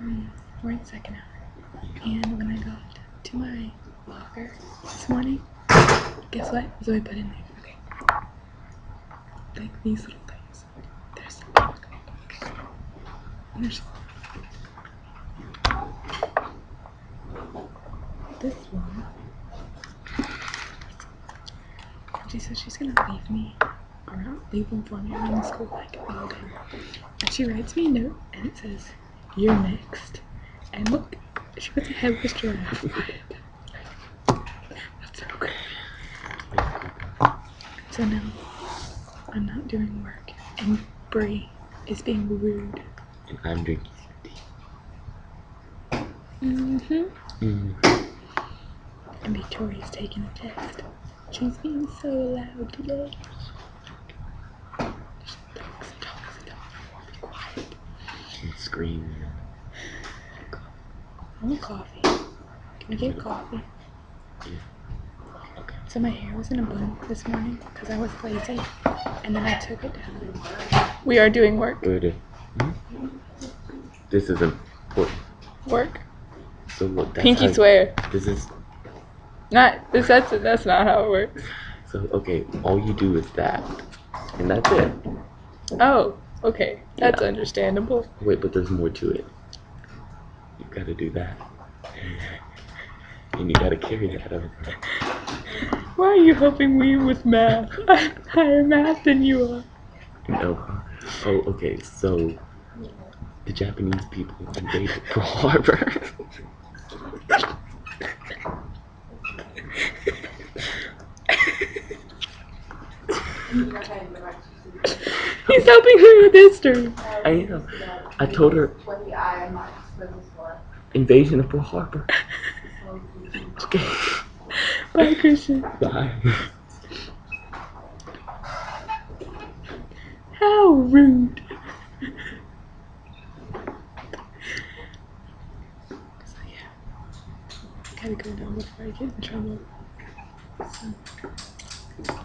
Um, we're in second hour. And when I got to my locker this morning, guess what? Zoe put in there. Okay. Like these little things. There's and there's this one. She said she's gonna leave me around, leave them for me around the school like all day. And she writes me a note and it says, You're next. And look, she puts a head giraffe by it. That's so good. So now I'm not doing work and Brie is being rude. And I'm drinking Mm-hmm. mm. And Victoria's taking a test. She's being so loud today. And. I want coffee. Can I get coffee? Okay. So my hair was in a bun this morning because I was lazy, and then I took it down. We are doing work. Good. Hmm? This is important. Work. So look, that's Pinky how- swear. This is Not. This, that's that's not how it works. so okay. All you do is that, and that's it. Oh. Okay. That's Yeah. understandable. Wait, but there's more to it. You gotta do that, and you gotta carry that over. Why are you helping me with math? I'm higher math than you are. No. Oh, okay. So the Japanese people invaded Pearl Harbor. He's helping her with history. I am. I told her invasion of Pearl Harbor. Okay. Bye, Christian. Bye. How rude. So yeah, gotta go now before I get in trouble. So.